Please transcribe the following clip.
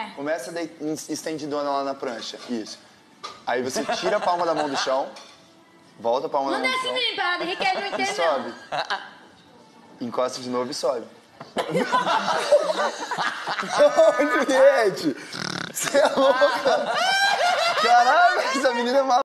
É. Começa de... estendidona lá na prancha. Isso. Aí você tira a palma da mão do chão, volta a palma Não da mão do desce chão. em mim, parada, Riquelme não E sobe. Encosta de novo e sobe. Não, Juliette! Você é louca! Caralho, essa menina é maluca!